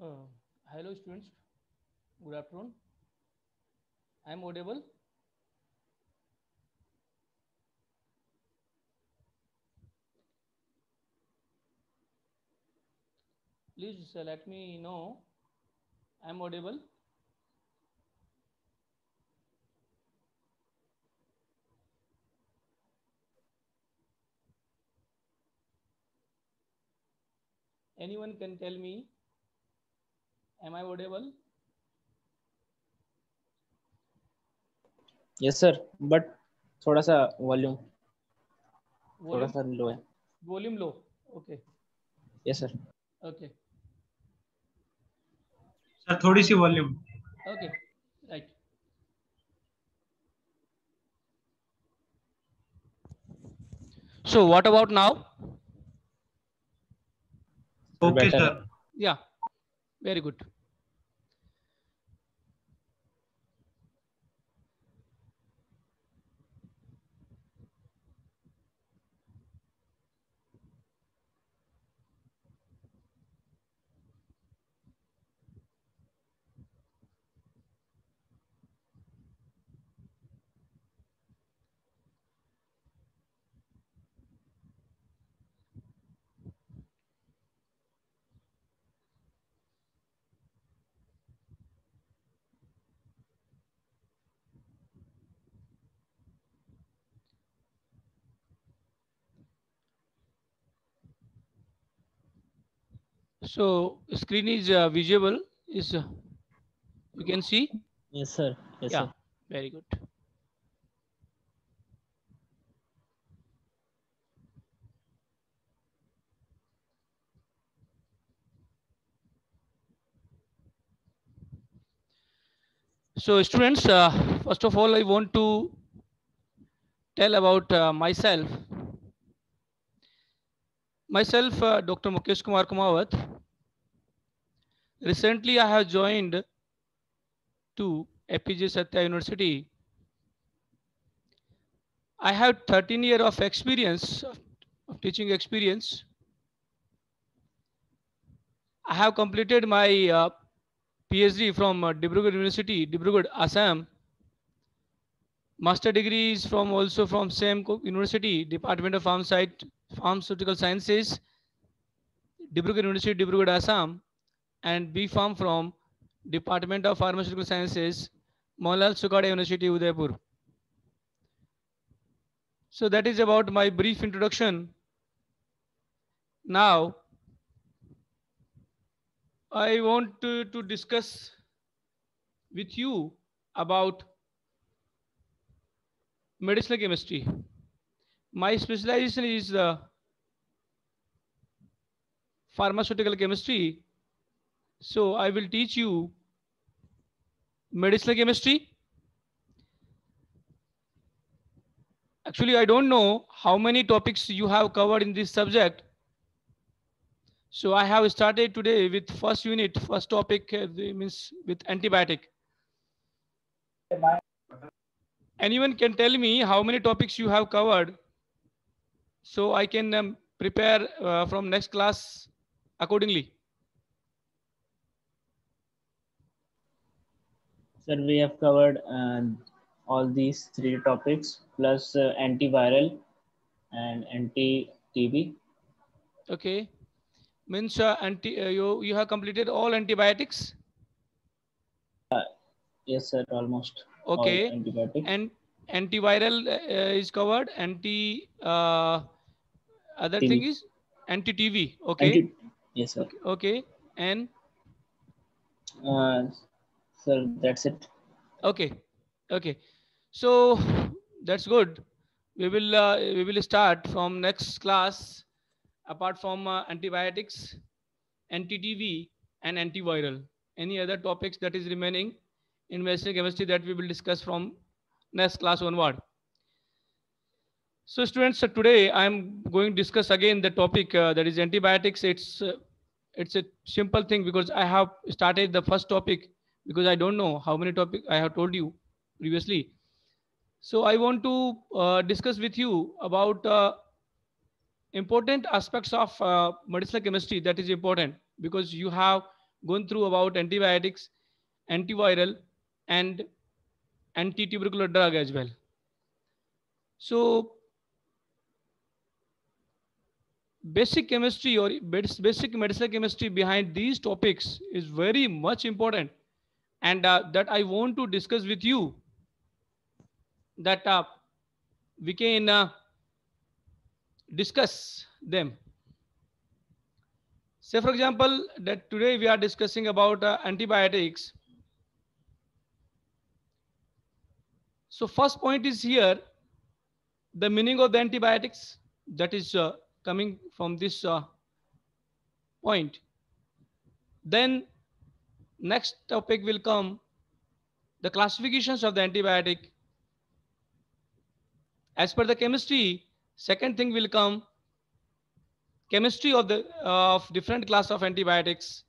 Hello students, good afternoon. I am audible. Please uh, let me know I am audible. Anyone can tell me, am I audible? Yes sir but थोड़ा सा volume थोड़ा Volume, सा low है volume low. Okay, yes sir okay, sir थोड़ी सी volume okay, right. So what about now? Okay better. Sir Yeah, very good. So screen is uh, visible. Is uh, you can see? Yes, sir. Yes, yeah. Sir. Very good. So students, uh, first of all, I want to tell about uh, myself Myself, uh, Dr. Mukesh Kumar Kumawat. Recently, I have joined to APJ Satya University. I have 13 year of experience, of teaching experience. I have completed my uh, PhD from uh, Dibrugarh University, Dibrugarh, Assam. Master degree is from also from same university, Department of Farm Site, Pharmaceutical Sciences, Dibrugarh University, Dibrugarh, Assam, and B Pharm from Department of Pharmaceutical Sciences, Mohanlal Sukhadia University, Udaipur. So that is about my brief introduction. Now, I want to, to discuss with you about medicinal chemistry. My specialization is uh, pharmaceutical chemistry. So I will teach you medicinal chemistry. Actually, I don't know how many topics you have covered in this subject. So I have started today with first unit, first topic uh, means with antibiotic. Anyone can tell me how many topics you have covered so I can um, prepare uh, from next class accordingly. Sir, we have covered uh, all these three topics plus uh, antiviral and anti-TB. Okay. Means uh, anti, uh, you, you have completed all antibiotics. Yes, sir, almost Okay. antibiotics. And antiviral uh, is covered. Anti, uh, other TB. thing is anti-TB. Okay. Anti- yes, sir. Okay. And Uh, sir, that's it. Okay, okay. So that's good. We will uh, we will start from next class. Apart from uh, antibiotics, anti-TB, and antiviral, any other topics that is remaining in medicinal chemistry that we will discuss from next class onward. So students, so today I am going to discuss again the topic uh, that is antibiotics. It's uh, it's a simple thing because I have started the first topic because I don't know how many topic I have told you previously. So I want to uh, discuss with you about uh, important aspects of uh, medicinal chemistry that is important because you have gone through about antibiotics, antiviral, and anti-tubercular drug as well. So basic chemistry or basic medicinal chemistry behind these topics is very much important and uh, that I want to discuss with you that uh, we can uh, discuss them. Say for example, that today we are discussing about uh, antibiotics. So first point is here, the meaning of the antibiotics that is uh, coming from this uh, point. Then next topic will come the classifications of the antibiotic. As per the chemistry, second thing will come chemistry of the of different class of antibiotics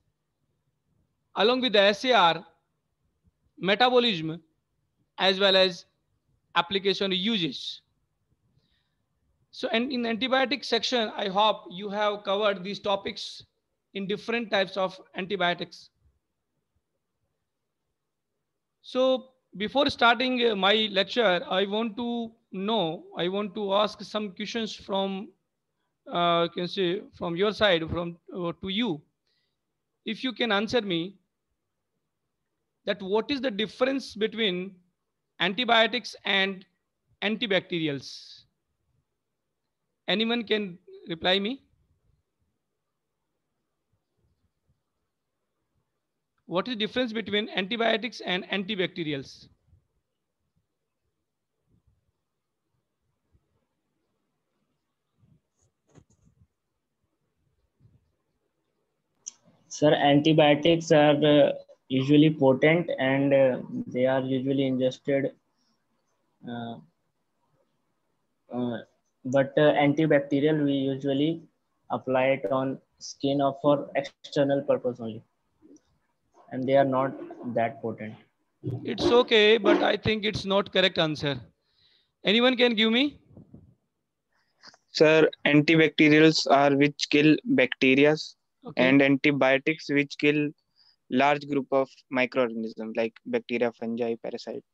along with the SAR, metabolism, as well as application uses. So and in antibiotic section, I hope you have covered these topics in different types of antibiotics. So before starting uh, my lecture, I want to know, I want to ask some questions from, uh, can say from your side, from uh, to you. If you can answer me, that what is the difference between antibiotics and antibacterials? Anyone can reply me? What is the difference between antibiotics and antibacterials? Sir, antibiotics are uh, usually potent and uh, they are usually ingested uh, uh but uh, antibacterial we usually apply it on skin or for external purpose only. And they are not that potent. It's okay but i think it's not correct answer. Anyone can give me? Sir antibacterials are which kill bacteria okay. and antibiotics which kill large group of microorganisms like bacteria fungi parasite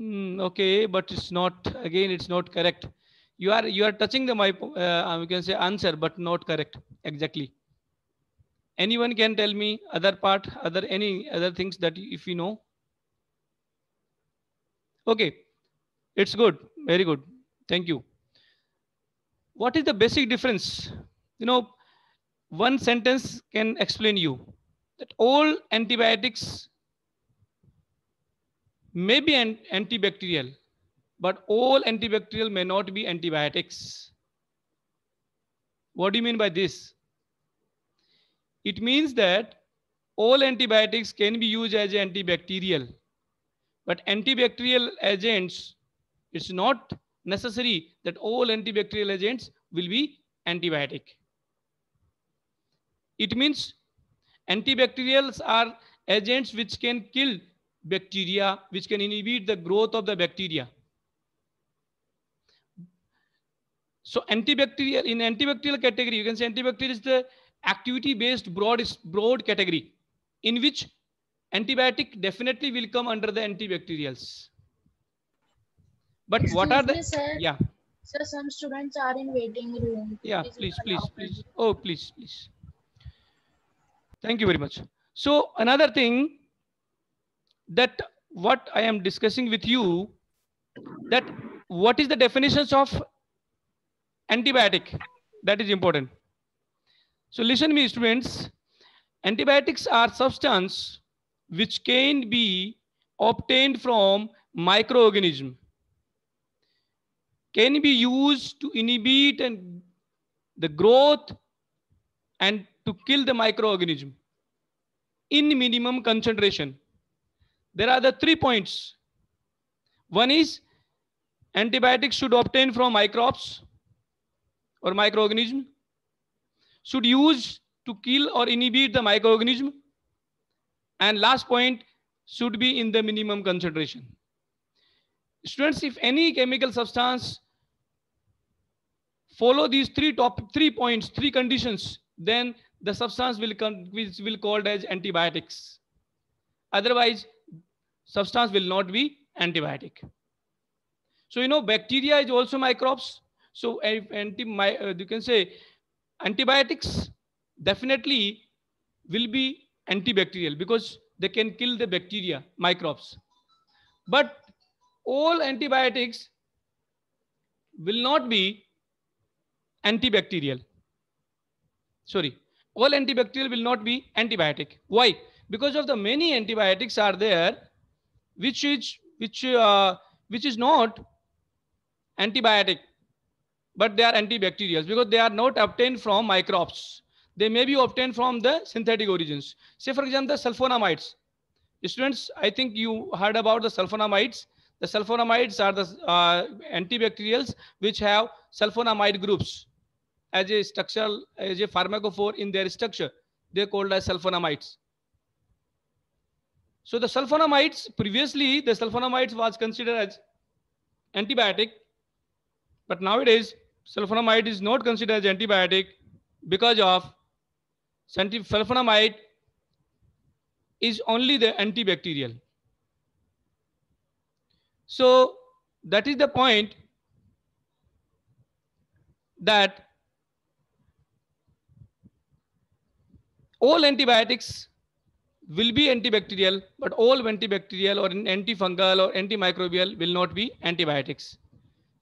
Mm, okay, but it's not again. It's not correct. You are you are touching the my uh, we can say answer, but not correct exactly. Anyone can tell me other part, other any other things that if you know. Okay, it's good. Very good. Thank you. What is the basic difference? You know, one sentence can explain you that all antibiotics may be an antibacterial, but all antibacterial may not be antibiotics. What do you mean by this? It means that all antibiotics can be used as antibacterial, but antibacterial agents, it's not necessary that all antibacterial agents will be antibiotic. It means antibacterials are agents which can kill bacteria which can inhibit the growth of the bacteria. So antibacterial in antibacterial category, you can say antibacterial is the activity based broad broad category in which antibiotic definitely will come under the antibacterials. But Excuse what are the me, sir. yeah. So some students are in waiting room. Yeah, please, please, please. Oh, please, please. Thank you very much. So another thing that what I am discussing with you, that what is the definitions of antibiotic? That is important. So listen me students, antibiotics are substance which can be obtained from microorganism can be used to inhibit and the growth and to kill the microorganism in minimum concentration there are the three points. One is antibiotics should obtain from microbes or microorganism, should use to kill or inhibit the microorganism. And last point should be in the minimum concentration. Students, if any chemical substance follow these three top three points, three conditions, then the substance will come, which will called as antibiotics. Otherwise, substance will not be antibiotic. So, you know, bacteria is also microbes. So, anti, uh, you can say antibiotics definitely will be antibacterial because they can kill the bacteria, microbes. But all antibiotics will not be antibacterial. Sorry, all antibacterial will not be antibiotic. Why? Because of the many antibiotics are there, which is which uh, which is not antibiotic, but they are antibacterials because they are not obtained from microbes. They may be obtained from the synthetic origins. Say, for example, the sulfonamides. Students, I think you heard about the sulfonamides. The sulfonamides are the uh, antibacterials which have sulfonamide groups as a structural, as a pharmacophore in their structure. They're called as sulfonamides. So the sulfonamides, previously the sulfonamides was considered as antibiotic, but nowadays sulfonamide is not considered as antibiotic because of sulfonamide is only the antibacterial. So that is the point that all antibiotics will be antibacterial, but all antibacterial or an antifungal or antimicrobial will not be antibiotics.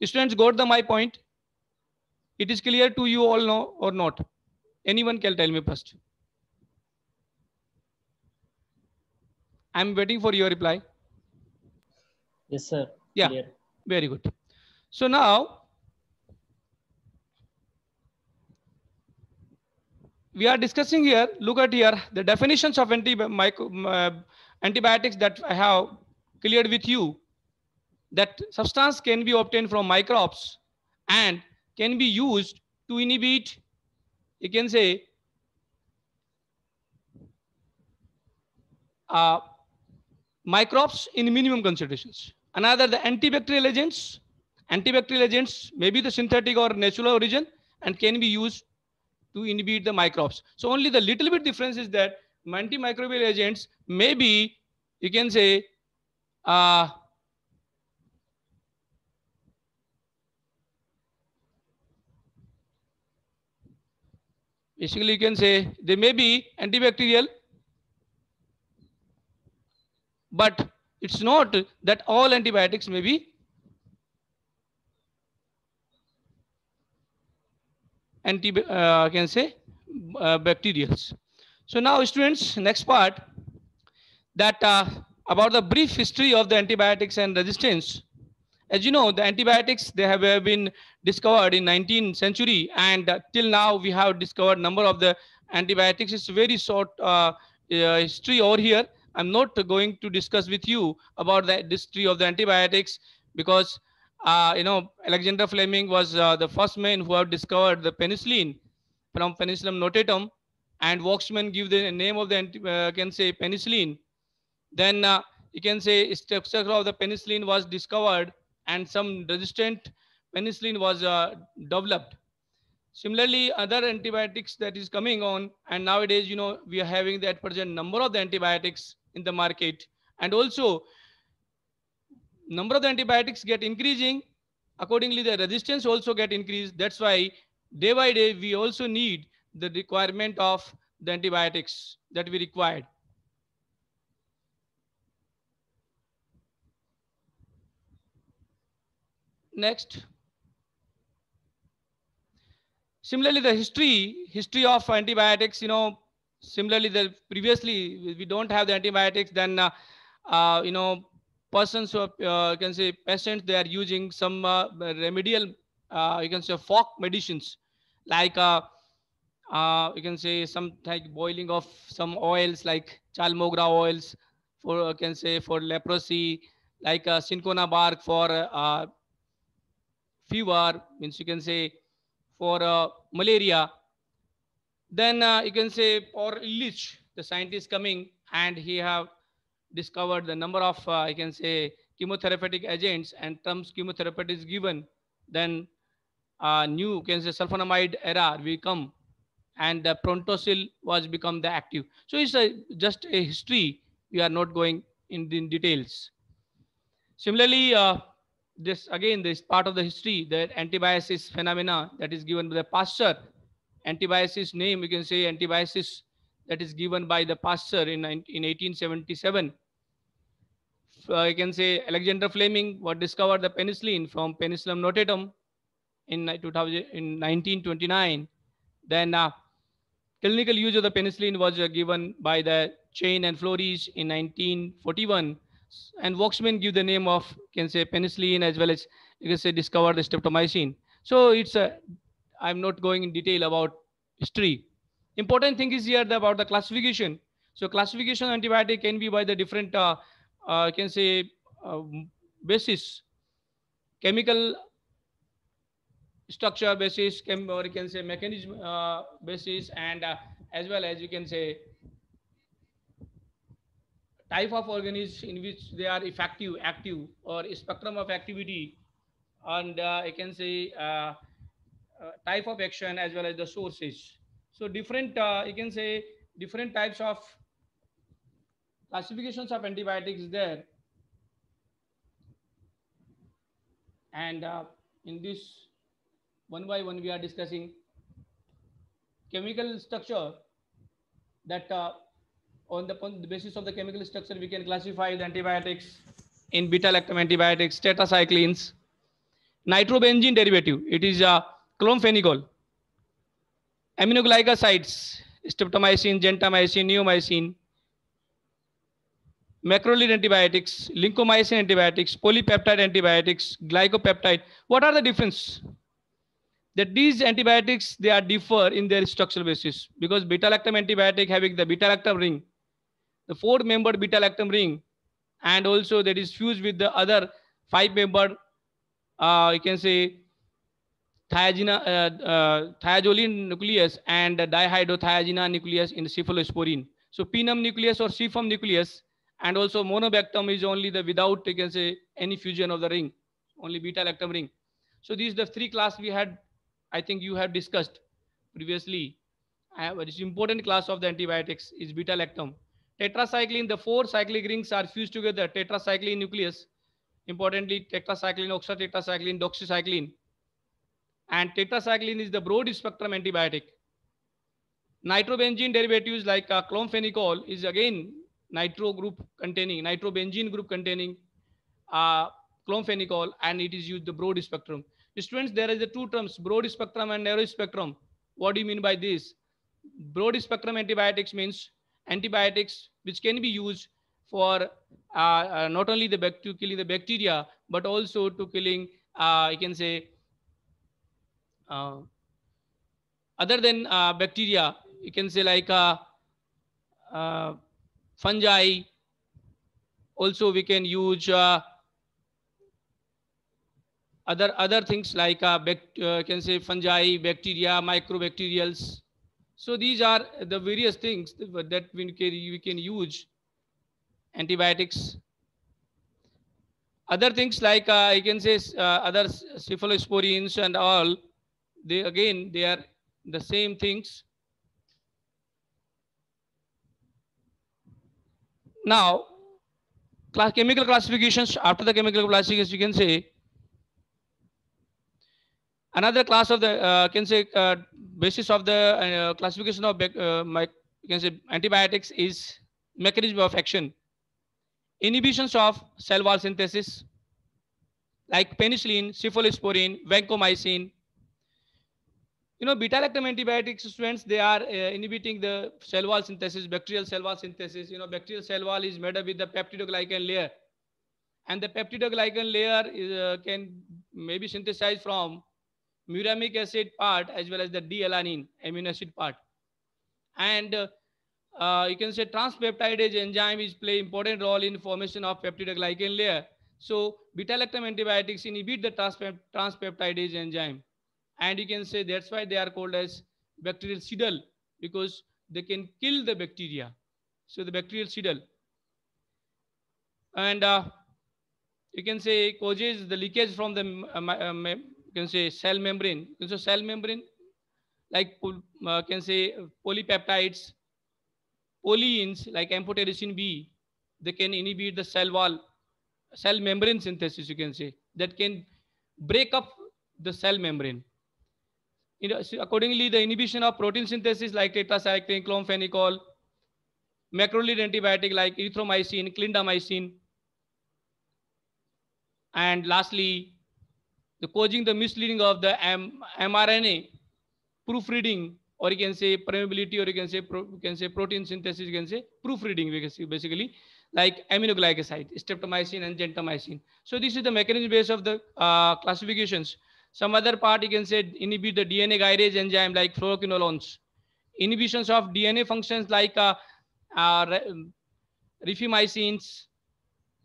Students got the my point? It is clear to you all know or not? Anyone can tell me first. I'm waiting for your reply. Yes, sir. Yeah, Clear. very good. So now we are discussing here, look at here, the definitions of anti uh, antibiotics that I have cleared with you. That substance can be obtained from microbes and can be used to inhibit, you can say, uh, microbes in minimum concentrations. Another, the antibacterial agents. Antibacterial agents may be the synthetic or natural origin and can be used to inhibit the microbes. So only the little bit difference is that antimicrobial agents may be, you can say, uh, basically you can say they may be antibacterial but it's not that all antibiotics may be anti uh, can say uh, bacterials. So now students, next part that uh, about the brief history of the antibiotics and resistance. As you know, the antibiotics, they have uh, been discovered in 19th century and uh, till now we have discovered number of the antibiotics. It's very short uh, history over here. I'm not going to discuss with you about the history of the antibiotics because uh, you know, Alexander Fleming was uh, the first man who have discovered the penicillin from Penicillium notatum, and Waksman give the name of the uh, can say penicillin. Then uh, you can say structure of the penicillin was discovered, and some resistant penicillin was uh, developed. Similarly, other antibiotics that is coming on, and nowadays, you know, we are having that present number of the antibiotics in the market, and also number of the antibiotics get increasing accordingly the resistance also get increased. That's why day by day we also need the requirement of the antibiotics that we required next. Similarly the history history of antibiotics you know similarly the previously we don't have the antibiotics then uh, uh, you know persons who uh, can say patients they are using some uh, remedial uh, you can say folk medicines. Like you can say some like boiling of some oils like chaulmoogra oils for can say for leprosy like uh, cinchona bark for uh, fever means you can say for uh, malaria. Then uh, you can say Paul Ehrlich the scientist coming and he have discovered the number of, uh, I can say, chemotherapeutic agents and terms chemotherapy is given, then uh, new, can say, sulfonamide era will come. and the prontosil was become the active. So it's a, just a history. We are not going in, in details. Similarly, uh, this again, this part of the history, the antibiosis phenomena that is given by the Pasteur. Antibiosis name, we can say antibiosis that is given by the Pasteur in, in 1877. Uh, you can say Alexander Fleming what discovered the penicillin from Penicillium notatum in 2000 in 1929. Then uh, clinical use of the penicillin was uh, given by the Chain and Flores in 1941 and Waksman give the name of can say penicillin as well as you can say discover the streptomycin. So it's a I'm not going in detail about history. Important thing is here about the classification. So classification antibiotic can be by the different uh, uh, can say uh, basis, chemical structure basis, chem or you can say mechanism uh, basis, and uh, as well as you can say type of organism in which they are effective, active, or spectrum of activity, and uh, I can say uh, uh, type of action as well as the sources. So different, uh, you can say different types of classifications of antibiotics there. And uh, in this one by one, we are discussing chemical structure that uh, on the, on the basis of the chemical structure, we can classify the antibiotics in beta-lactam antibiotics, tetracyclines, nitrobenzene derivative. It is a chlorphenicol, aminoglycosides, streptomycin, gentamicin, neomycin, macrolide antibiotics, lincomycin antibiotics, polypeptide antibiotics, glycopeptide. What are the difference? That these antibiotics, they are differ in their structural basis because beta-lactam antibiotic having the beta-lactam ring the four membered beta lactam ring and also that is fused with the other five membered uh, you can say thiazina, uh, uh, thiazolene nucleus and dihydrothiazina nucleus in cephalosporin. So penam nucleus or cephem nucleus and also monobactam is only the without you can say any fusion of the ring, only beta lactam ring. So these the three class we had, I think you have discussed previously. Uh, it's important class of the antibiotics is beta lactam. Tetracycline, the four cyclic rings are fused together, tetracycline nucleus. Importantly, tetracycline, oxytetracycline, doxycycline. And tetracycline is the broad spectrum antibiotic. Nitrobenzene derivatives like uh, chlorphenicol is again nitro group containing, nitrobenzene group containing uh, chlorphenicol and it is used the broad spectrum. Students, there is the two terms, broad spectrum and narrow spectrum. What do you mean by this? Broad spectrum antibiotics means antibiotics which can be used for uh, uh, not only the to killing the bacteria but also to killing uh, you can say other than uh, bacteria you can say like uh, fungi also we can use other other things like uh, can say fungi bacteria microbacterials so these are the various things that we can, we can use antibiotics. Other things like uh, I can say uh, other cephalosporins and all, they again, they are the same things. Now, class, chemical classifications, after the chemical classifications, you can say another class of the uh, can say uh, basis of the uh, classification of uh, my, can say antibiotics is mechanism of action inhibitions of cell wall synthesis like penicillin cephalosporin vancomycin you know beta lactam antibiotics students they are uh, inhibiting the cell wall synthesis bacterial cell wall synthesis you know bacterial cell wall is made up with the peptidoglycan layer and the peptidoglycan layer is, uh, can maybe synthesized from muramic acid part as well as the D-alanine amino acid part. And uh, uh, you can say transpeptidase enzyme is play important role in formation of peptidoglycan layer. So beta-lactam antibiotics inhibit the transpep transpeptidase enzyme. And you can say that's why they are called as bacterial bactericidal because they can kill the bacteria. So the bacterial bactericidal. And uh, you can say causes the leakage from the uh, uh, you can say cell membrane. So cell membrane, like uh, can say polypeptides, polyenes like amphotericin B, they can inhibit the cell wall, cell membrane synthesis, you can say, that can break up the cell membrane. Accordingly, the inhibition of protein synthesis like tetracycline, chlorphenicol, macrolide antibiotic like erythromycin, clindamycin, and lastly, the causing the misleading of the M mRNA proofreading, or you can say permeability, or you can say pro you can say protein synthesis, you can say proofreading, basically like aminoglycoside, streptomycin and gentamicin. So this is the mechanism base of the uh, classifications. Some other part you can say inhibit the DNA gyrase enzyme like fluoroquinolones. Inhibitions of DNA functions like uh, uh, rifamycins,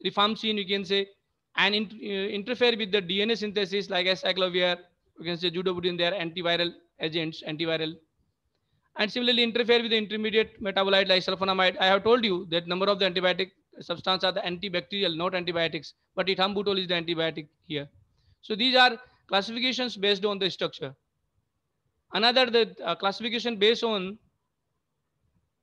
rifampicin you can say, and in, uh, interfere with the DNA synthesis like acyclovir, you can say zidovudine, they are antiviral agents, antiviral. And similarly interfere with the intermediate metabolite like sulfonamide. I have told you that number of the antibiotic substance are the antibacterial, not antibiotics, but ethambutol is the antibiotic here. So these are classifications based on the structure. Another the uh, classification based on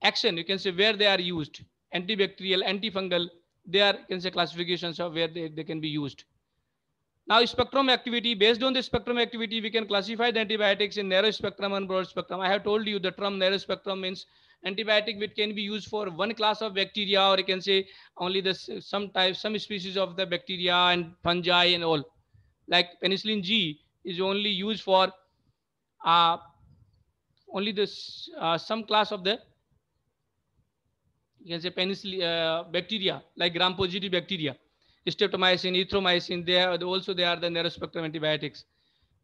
action, you can say where they are used, antibacterial, antifungal, they are can say classifications of where they, they can be used. Now spectrum activity, based on the spectrum activity, we can classify the antibiotics in narrow spectrum and broad spectrum. I have told you the term narrow spectrum means antibiotic which can be used for one class of bacteria or you can say only the some type, some species of the bacteria and fungi and all. Like penicillin G is only used for uh, only this uh, some class of the you can say penicillin uh, bacteria like gram positive bacteria streptomycin erythromycin they are also they are the narrow spectrum antibiotics.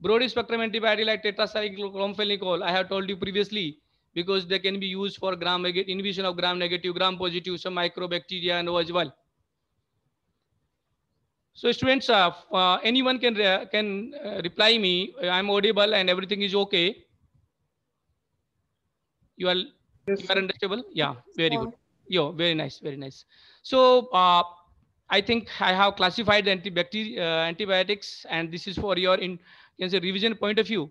Broad spectrum antibiotic like tetracycline i have told you previously because they can be used for gram inhibition of gram negative gram positive some microbacteria and as well so students uh, uh, anyone can uh, can reply me i'm audible and everything is okay you are yes. you are understandable yeah very good Yo, very nice, very nice. So uh, I think I have classified the antibacterial uh, antibiotics, and this is for your in can say revision point of view.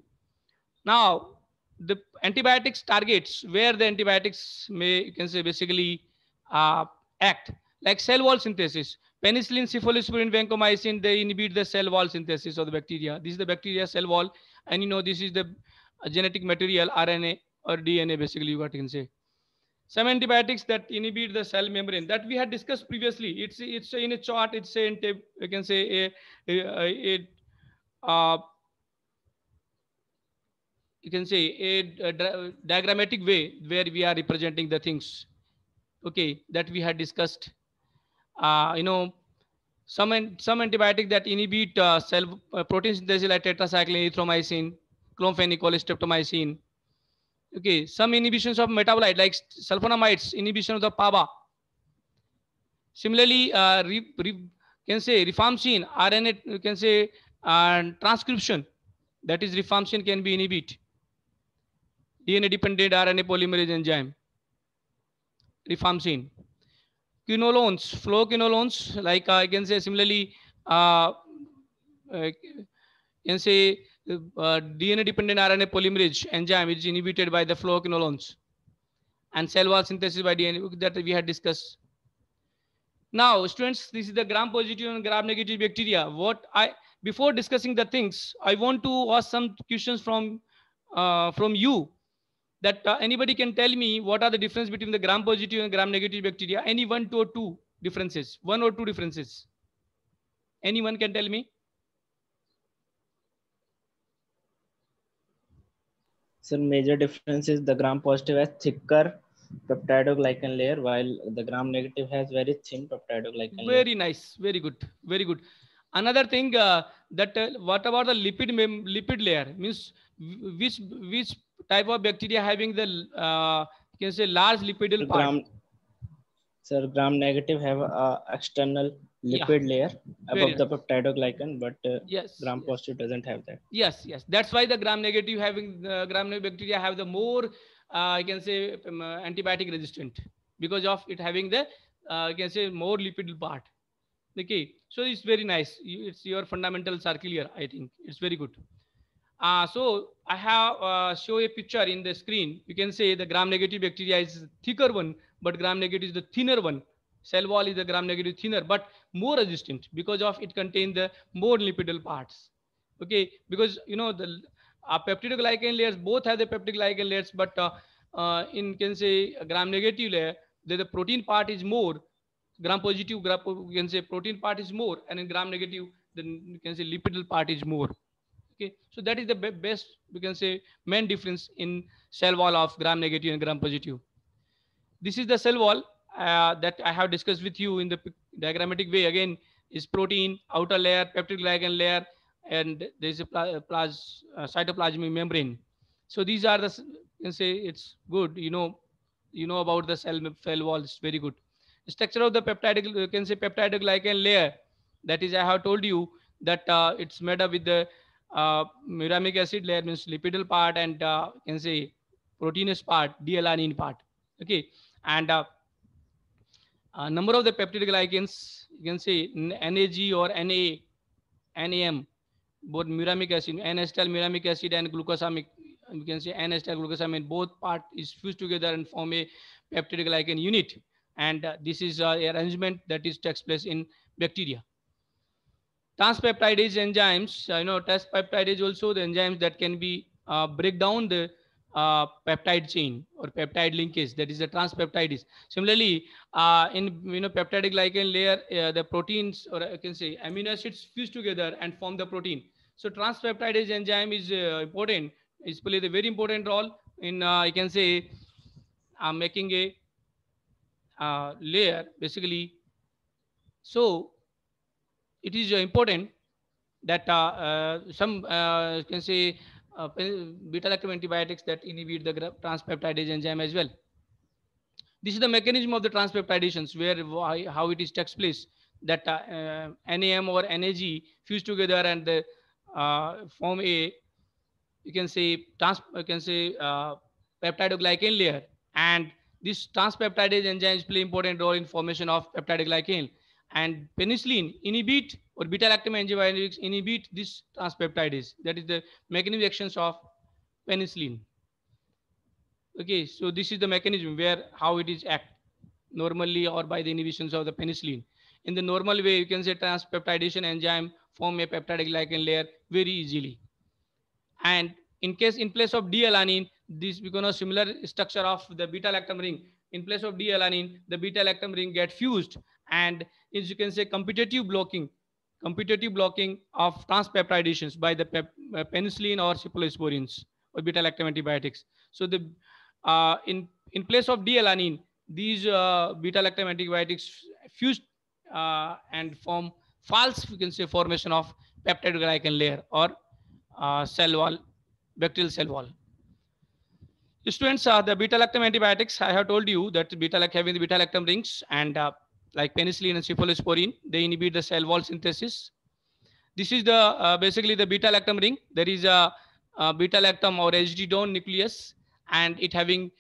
Now, the antibiotics targets where the antibiotics may you can say basically uh, act like cell wall synthesis. Penicillin, cephalosporin, vancomycin, they inhibit the cell wall synthesis of the bacteria. This is the bacteria cell wall, and you know this is the genetic material RNA or DNA basically you can say some antibiotics that inhibit the cell membrane that we had discussed previously. It's it's in a chart. It's a you can say a uh, you can say a, a, diagrammatic way where we are representing the things. Okay, that we had discussed. Uh, you know, some some antibiotic that inhibit uh, cell uh, protein synthesis like tetracycline, erythromycin, chlorphenicol, streptomycin Okay, some inhibitions of metabolite like sulfonamides, inhibition of the PABA. Similarly, uh, re, re, can say rifampicin, RNA, you can say uh, transcription, that is rifampicin can be inhibited. DNA dependent RNA polymerase enzyme, rifampicin. Quinolones, fluoroquinolones, like uh, I can say similarly, uh, uh, can say uh, DNA dependent RNA polymerase enzyme is inhibited by the fluoroquinolones and cell wall synthesis by DNA that we had discussed. Now, students, this is the gram positive and gram negative bacteria. What I before discussing the things, I want to ask some questions from uh, from you. That uh, anybody can tell me what are the difference between the gram positive and gram negative bacteria? Any one, two, or two differences? One or two differences? Anyone can tell me? So major difference is the gram positive has thicker peptidoglycan layer while the gram negative has very thin peptidoglycan very layer. nice very good very good another thing uh, that uh, what about the lipid lipid layer means which which type of bacteria having the uh, you can say large lipidal part gram, sir gram negative have a external lipid yeah. layer above Very the peptidoglycan, but uh, yes, gram yes. positive doesn't have that. Yes, yes. That's why the gram negative having the gram negative bacteria have the more, uh, you can say, um, uh, antibiotic resistant because of it having the, uh, you can say, more lipid part. Okay, so it's very nice. It's your fundamentals are clear. I think it's very good. Uh, so I have uh, show a picture in the screen. You can say the gram-negative bacteria is thicker one, but gram-negative is the thinner one. Cell wall is the gram-negative thinner, but more resistant because of it contains the more lipidal parts. Okay, because you know the uh, peptidoglycan layers both have the peptidoglycan layers, but uh, uh, in can say gram-negative layer, the, the protein part is more. Gram-positive, gram, you can say protein part is more, and in gram-negative, then you can say lipidal part is more okay so that is the be best we can say main difference in cell wall of gram negative and gram positive. This is the cell wall uh, that i have discussed with you in the diagrammatic way. Again is protein outer layer peptide glycan layer and there is a plas uh, cytoplasmic membrane. So these are the you can say it's good. You know you know about the cell cell wall it's very good. The structure of the peptide you can say peptide glycan layer that is i have told you that uh, it's made up with the uh, muramic acid layer means lipidal part and uh, you can say proteinous part, D-alanine part. Okay, and uh, uh, number of the peptide glycans you can say NAG or Na, NAM, both muramic acid, N-acetyl muramic acid and glucosamic. You can say N-acetyl glucosamine. Both part is fused together and form a peptide glycan unit. And uh, this is uh, arrangement that is takes place in bacteria transpeptidase enzymes, uh, you know, transpeptidase also the enzymes that can be uh, break down the uh, peptide chain or peptide linkage that is the transpeptidase. Similarly, uh, in you know peptidic glycan layer, uh, the proteins or I can say amino acids fuse together and form the protein. So transpeptidase enzyme is uh, important. It's play a very important role in I can say making a layer basically. So it is uh, important that uh, uh, some can say beta lactam antibiotics that inhibit the transpeptidase enzyme as well. This is the mechanism of the transpeptidations where why, how it is takes place that uh, NAM or NAG fuse together and the, uh, form a you can say trans you can say uh, peptidoglycan layer and this transpeptidase enzymes play important role in formation of peptidoglycan and penicillin inhibit or beta lactam antibiotics inhibit this transpeptidase. That is the mechanism actions of penicillin. Okay, so this is the mechanism where how it is act normally or by the inhibitions of the penicillin. In the normal way, you can say transpeptidation enzyme form a peptide glycan layer very easily. And in case in place of D-alanine, this because a similar structure of the beta lactam ring. In place of D-alanine, the beta lactam ring get fused and as you can say competitive blocking competitive blocking of transpeptidations by the pep, uh, penicillin or cephalosporins or beta lactam antibiotics so the uh, in in place of d-alanine these uh, beta lactam antibiotics fuse uh, and form false you can say formation of peptide glycan layer or uh, cell wall bacterial cell wall. Students uh, the beta lactam antibiotics i have told you that beta lactam having the beta lactam rings and like penicillin and cephalosporin, they inhibit the cell wall synthesis. This is the uh, basically the beta lactam ring. There is a, a beta lactam or hydridone nucleus, and it having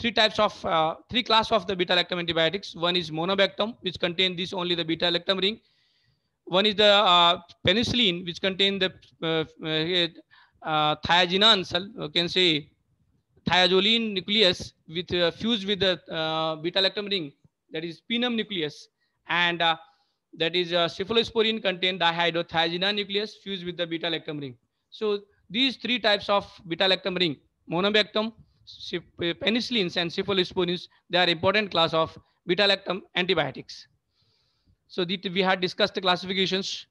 three types of uh, three class of the beta lactam antibiotics. One is monobactam, which contain this only the beta lactam ring. One is the uh, penicillin, which contain the uh, uh, uh you can say thiazolene nucleus with uh, fused with the uh, beta lactam ring that is penam nucleus and uh, that is uh, cephalosporin contain dihydrothiazidine nucleus fused with the beta lactam ring. So these three types of beta lactam ring, monobactam, penicillins and cephalosporins, they are important class of beta lactam antibiotics. So the, we had discussed the classifications.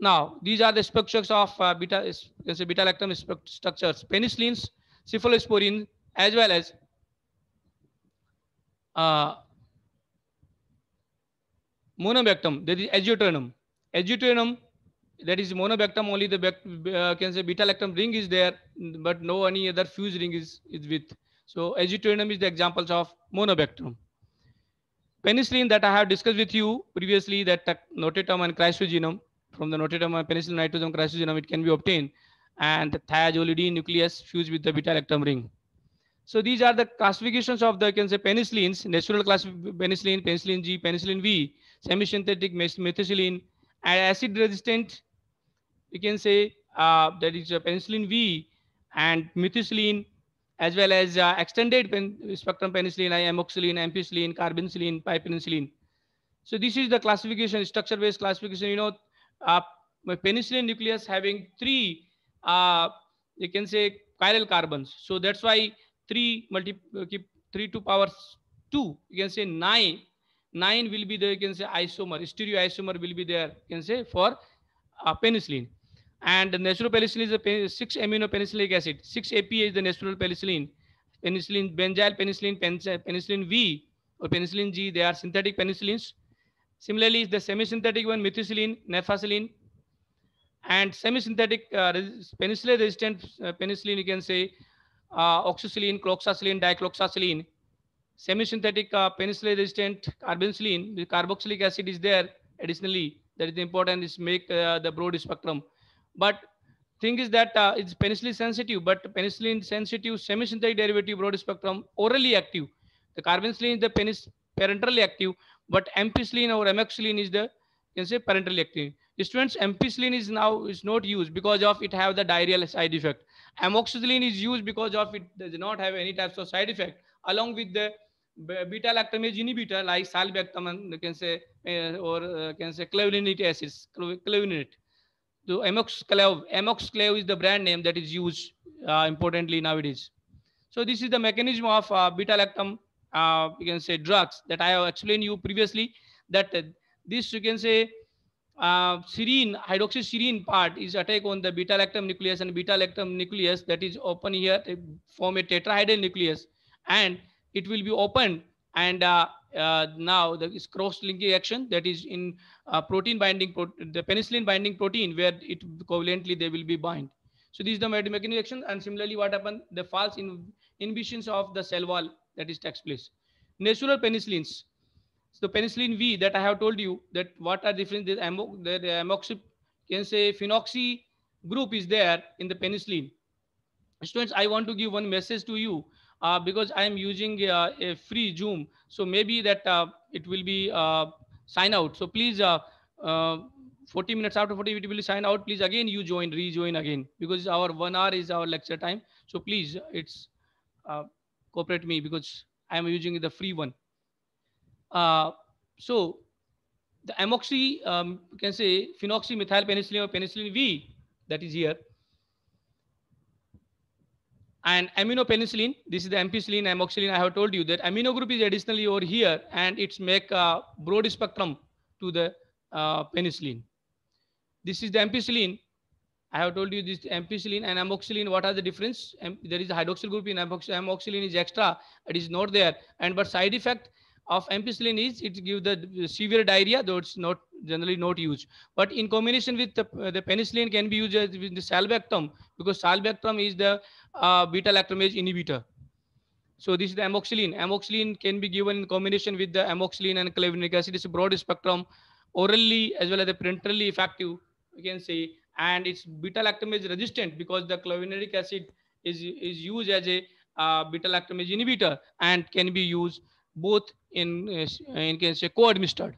Now, these are the structures of uh, beta, beta lactam structures, penicillins, cephalosporin, as well as uh, monobactam, that is aztreonam. Aztreonam, that is monobactam only the uh, can say beta lactam ring is there, but no any other fused ring is, is with. So aztreonam is the examples of monobactam. Penicillin that I have discussed with you previously that notatum and chrysogenum from the notatum and penicillin nitrogen chrysogenum it can be obtained and the thiazolidine nucleus fused with the beta lactam ring. So these are the classifications of the you can say penicillins, natural class penicillin, penicillin G, penicillin V, semi-synthetic methicillin, and acid resistant, you can say uh, that is uh, penicillin V and methicillin, as well as uh, extended pen spectrum penicillin, amoxicillin, ampicillin, carbenicillin, piperacillin. So this is the classification, structure-based classification. You know, uh, penicillin nucleus having three, uh, you can say chiral carbons. So that's why three multi uh, keep three to power two. You can say nine. Nine will be the you can say isomer, stereoisomer will be there. You can say for uh, penicillin. And natural penicillin is a 6 amino penicillanic acid. 6 APA is the natural penicillin. Penicillin, benzyl penicillin, penicillin V or penicillin G, they are synthetic penicillins. Similarly, the semi-synthetic one, methicillin, nafcillin, and semi-synthetic uh, penicillin resistant uh, penicillin, you can say uh, oxacillin, cloxacillin, dicloxacillin. Semi-synthetic uh, penicillin resistant carbenicillin, the carboxylic acid is there additionally. That is important is make uh, the broad spectrum. But thing is that uh, it's penicillin sensitive, but penicillin sensitive semi-synthetic derivative broad spectrum orally active. The carbenicillin is the penis parenterally active, but ampicillin or amoxicillin is the you can say parenterally active. Students, ampicillin is now is not used because of it have the diarrheal side effect. Amoxicillin is used because of it does not have any types of side effect along with the beta lactamase inhibitor like sulbactam, you can say, uh, or uh, can say clavulanate acids, clavulanate. So amoxiclav, amoxiclav is the brand name that is used uh, importantly nowadays. So this is the mechanism of uh, beta lactam, uh, you can say drugs that I have explained you previously that uh, this you can say uh, serine, hydroxyserine part is attack on the beta lactam nucleus and beta lactam nucleus that is open here to form a tetrahedral nucleus and it will be opened and uh, uh, now the cross-linking action that is in uh, protein binding, pro the penicillin binding protein where it covalently they will be bind. So this is the mechanism action and similarly what happened, the false in inhibitions of the cell wall that is takes place. Natural penicillins. So penicillin V that I have told you that what are different, the, amo the, the can say phenoxy group is there in the penicillin. Students, I want to give one message to you uh, because I am using uh, a free Zoom. So maybe that uh, it will be uh, sign out. So please, uh, uh, 40 minutes after 40, it will sign out. Please again, you join, rejoin again because our one hour is our lecture time. So please, it's cooperate me because I am using the free one. So the amoxy, um, you can say phenoxymethylpenicillin or penicillin V that is here and aminopenicillin this is the ampicillin amoxicillin i have told you that amino group is additionally over here and it's make a broad spectrum to the uh, penicillin. This is the ampicillin. I have told you this ampicillin and amoxicillin what are the difference? Am there is a hydroxyl group in amoxicillin is extra it is not there and but side effect of ampicillin is it give the severe diarrhea though it's not generally not used but in combination with the, the penicillin can be used with the sulbactam because sulbactam is the uh, beta lactamase inhibitor. So this is the amoxicillin. Amoxicillin can be given in combination with the amoxicillin and clavulanic acid. It's a broad spectrum, orally as well as the parenterally effective, you can say. And it's beta lactamase resistant because the clavulanic acid is, is used as a uh, beta lactamase inhibitor and can be used both in, uh, in can say co-administered.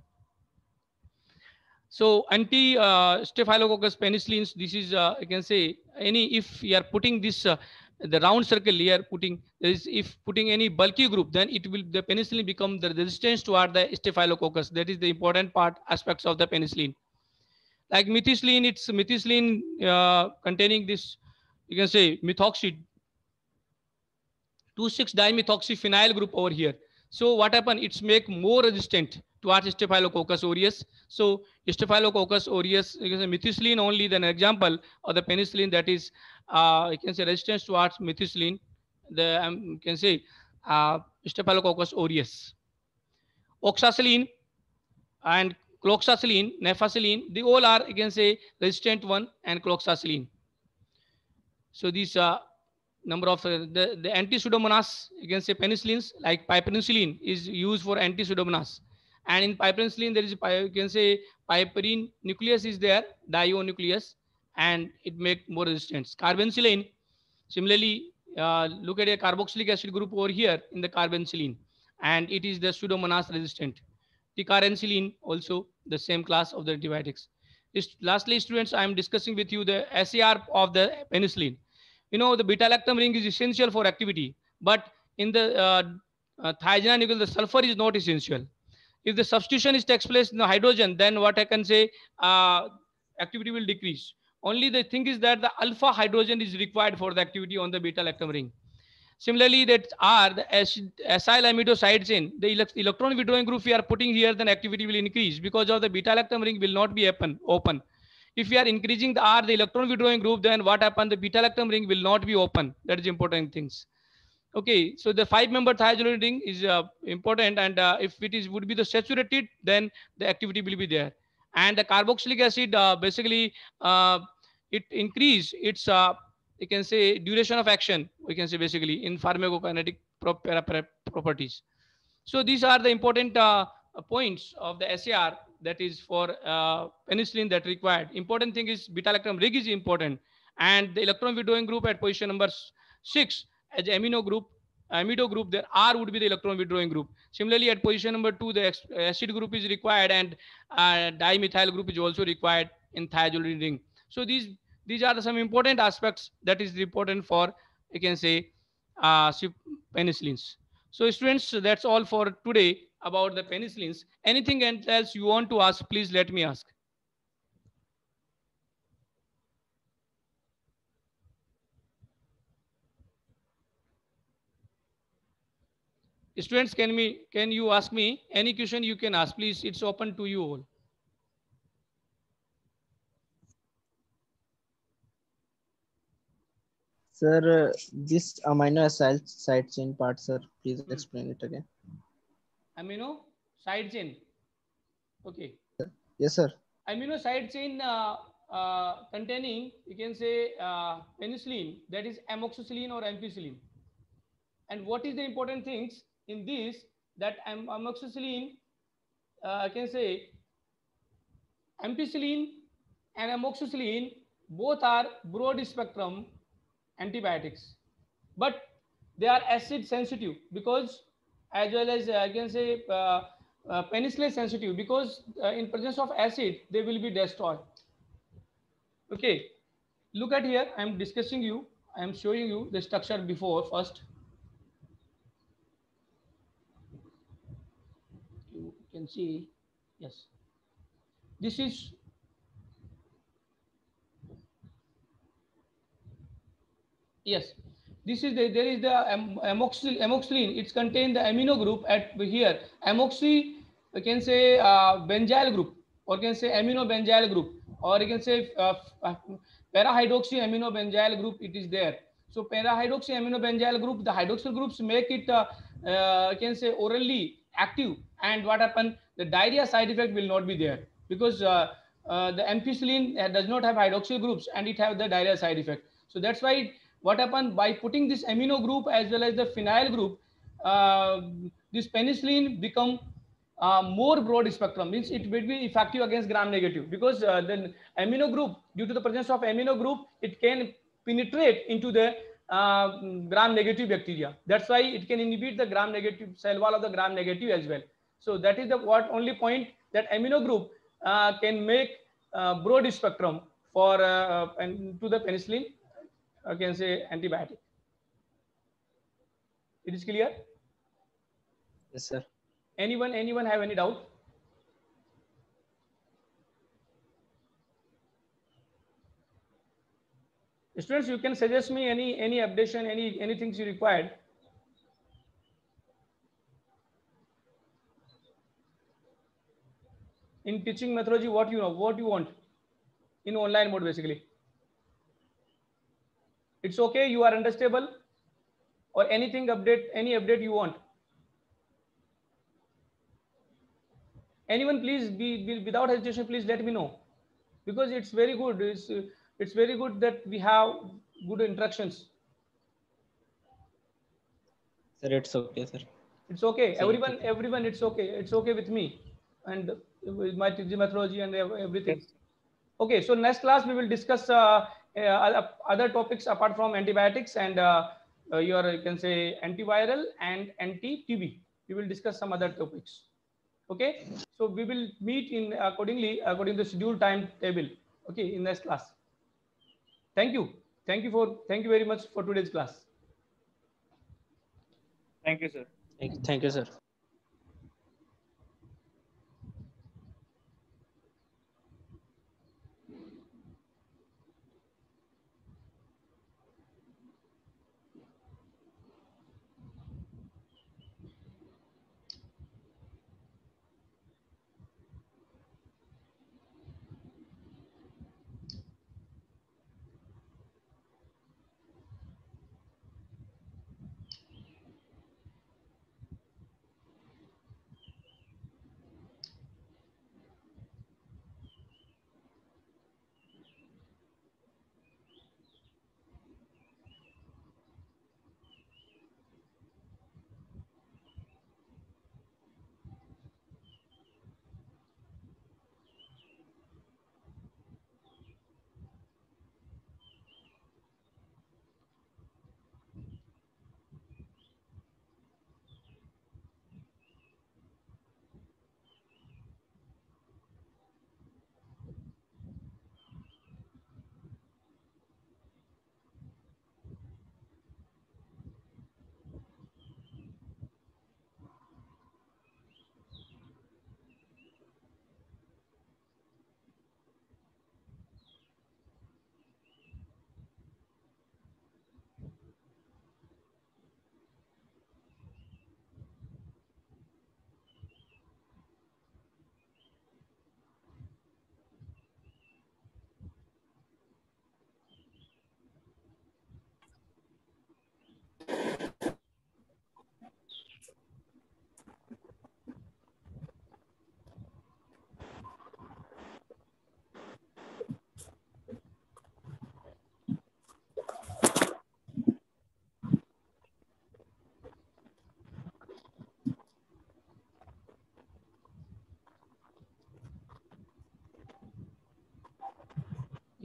So anti-staphylococcus uh, penicillins, this is, uh, I can say, any, if you are putting this uh, the round circle here putting is if putting any bulky group then it will the penicillin become the resistance toward the staphylococcus. That is the important part aspects of the penicillin. Like methicillin it's methicillin uh, containing this you can say methoxy 2,6 dimethoxyphenyl group over here so what happened it's make more resistant towards staphylococcus aureus so staphylococcus aureus can say methicillin only then example of the penicillin that is uh, you can say resistance towards methicillin, the um, you can say uh, Staphylococcus aureus. Oxacillin and cloxacillin, nafcillin, they all are you can say resistant one and cloxacillin. So these are number of uh, the, the anti-pseudomonas, you can say penicillins like piperacillin is used for anti-pseudomonas. And in piperacillin, there is, you can say piperine nucleus is there, dio nucleus and it make more resistance. Carbenicillin, similarly, uh, look at a carboxylic acid group over here in the carbenicillin, and it is the pseudomonas resistant. Ticarcillin also the same class of the antibiotics. lastly, students, I am discussing with you the SAR of the penicillin. You know, the beta-lactam ring is essential for activity, but in the uh, uh, the sulfur is not essential. If the substitution is takes place in the hydrogen, then what I can say, uh, activity will decrease. Only the thing is that the alpha hydrogen is required for the activity on the beta-lactam ring. Similarly, that R, the acyl chain, the electron withdrawing group we are putting here, then activity will increase because of the beta-lactam ring will not be open. open. If we are increasing the R, the electron withdrawing group, then what happen? The beta-lactam ring will not be open. That is important things. Okay, so the five-member thiazolidine ring is uh, important, and uh, if it is would be the saturated, then the activity will be there. And the carboxylic acid, uh, basically, uh, it increase its uh, you can say duration of action, we can say basically in pharmacokinetic properties. So these are the important uh, points of the SAR that is for uh, penicillin that required. Important thing is beta-lactam rig is important. And the electron withdrawing group at position number six as amino group, amido group, there R would be the electron withdrawing group. Similarly, at position number two, the acid group is required and uh, dimethyl group is also required in thiazolidine ring. So these these are some important aspects that is important for you can say uh, penicillins so students that's all for today about the penicillins. Anything else you want to ask please let me ask. Students can me can you ask me? Any question you can ask please it's open to you all. Sir, uh, this amino side chain part, sir, please explain it again. Amino side chain. Okay. Yes, sir. Amino side chain uh, uh, containing, you can say uh, penicillin, that is amoxicillin or ampicillin. And what is the important things in this that am amoxicillin, uh, I can say ampicillin and amoxicillin both are broad spectrum antibiotics but they are acid sensitive because as well as uh, i can say uh, uh, penicillin sensitive because in presence of acid they will be destroyed. Okay. Look at here. I am discussing you. I am showing you the structure before first. You can see. Yes. This is Yes, this is the, there is the amoxyl. It's contain the amino group at here. Amoxy, you can say uh, benzyl group, or can say amino benzyl group, or you can say uh, uh, para-hydroxy amino benzyl group. It is there. So para-hydroxy amino benzyl group, the hydroxyl groups make it, uh, uh, can say orally active. And what happen? The diarrhea side effect will not be there because uh, uh, the ampicillin does not have hydroxyl groups and it have the diarrhea side effect. So that's why what happened? By putting this amino group as well as the phenyl group, uh, this penicillin become uh, more broad spectrum. Means it will be effective against gram negative. Because uh, the amino group due to the presence of amino group it can penetrate into the uh, gram negative bacteria. That's why it can inhibit the gram negative cell wall of the gram negative as well. So that is the what only point that amino group uh, can make uh, broad spectrum for and to the penicillin I can say antibiotic. It is clear? Yes, sir. Anyone, anyone have any doubt? Students, you can suggest me any any updation, any anything you required. In teaching methodology, what you know, what you want in online mode, basically it's okay you are understable. Or anything update any update you want. Anyone please be, be, without hesitation please let me know. Because it's very good it's it's very good that we have good interactions. Sir it's okay sir. It's okay. Everyone everyone it's okay. It's okay with me and with my methodology and everything. Okay so next class we will discuss uh, other topics apart from antibiotics and uh, uh, your you can say antiviral and anti-TB. We will discuss some other topics. Okay, so we will meet in accordingly according to the schedule timetable. Okay, in next class. Thank you. Thank you for thank you very much for today's class. Thank you, sir. Thank, thank you, sir.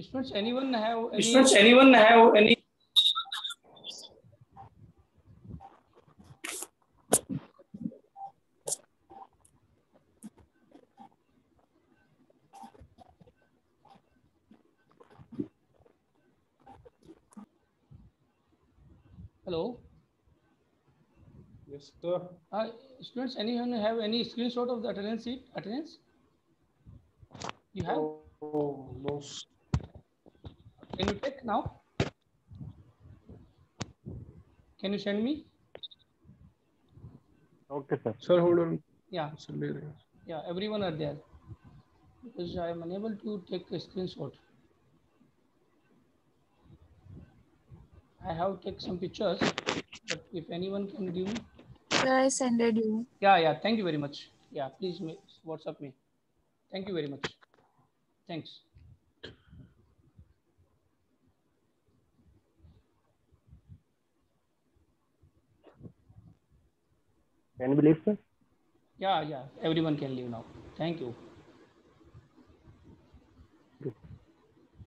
Students, anyone have any? Students, anyone have any? Hello. Yes, sir. Uh, students, anyone have any screenshot of the attendance sheet? Attendance? You have? Oh, no now? Can you send me? Okay, sir. Sir, hold on. Yeah. Yeah, everyone are there. Because I am unable to take a screenshot. I have take some pictures, but if anyone can give me. Sir, I sent you. Yeah, yeah. Thank you very much. Yeah, please WhatsApp me. Thank you very much. Thanks. Can you believe, sir? Yeah, yeah, everyone can leave now. Thank you.